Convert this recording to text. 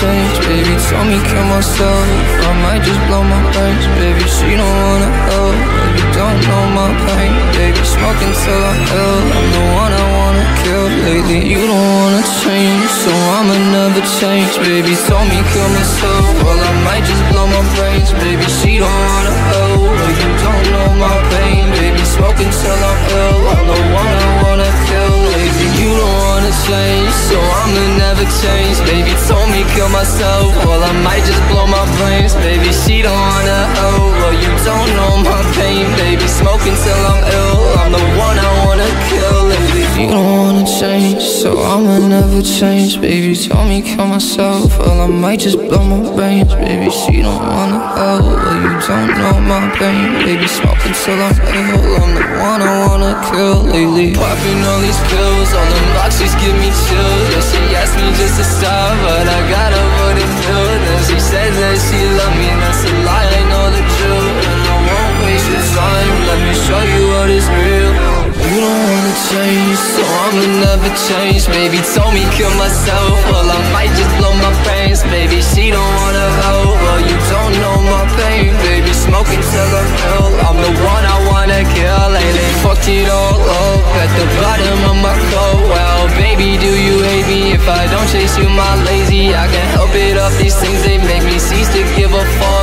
change, baby. Told me kill myself. I might just blow my brains, baby. She don't wanna help, baby. Don't know my pain, baby. Smoking till I'm ill. I'm the one I wanna kill lately. You don't wanna change, so I'ma never change, baby. Told me kill myself. Well, I might just blow my brains, baby. She don't wanna help, you don't know my pain, baby. Smoking till I'm ill. I'm the one I wanna kill lately. You don't wanna change, so I'ma never change, baby. Told me kill myself. Well, I might just blow my brains, baby. She don't wanna help, well, you don't know my pain, baby. Smoking till I'm ill. I'm the one I wanna kill lately. You don't wanna change, so I'ma never change, baby. Told me kill myself. Well, I might just blow my brains, baby. She don't wanna help, well, you don't know my pain, baby. Smoking till I'm ill. I'm the one I wanna kill lately. Popping all these pills, all them roxys give me chills. To stop, but I got her what it feels. And she said that she love me, that's a lie. I know the truth, and I won't waste your time. Let me show you what is real. You don't wanna change, so I'ma never change. Baby told me kill myself, well I might just blow my brains. Baby she don't wanna help, well you don't know my pain. Baby smoking till I'm ill, I'm the one I wanna kill lately. Fucked it all up at the bottom of my coat. Well baby if I don't chase you my lazy? I can't help it up, these things they make me cease to give a fuck.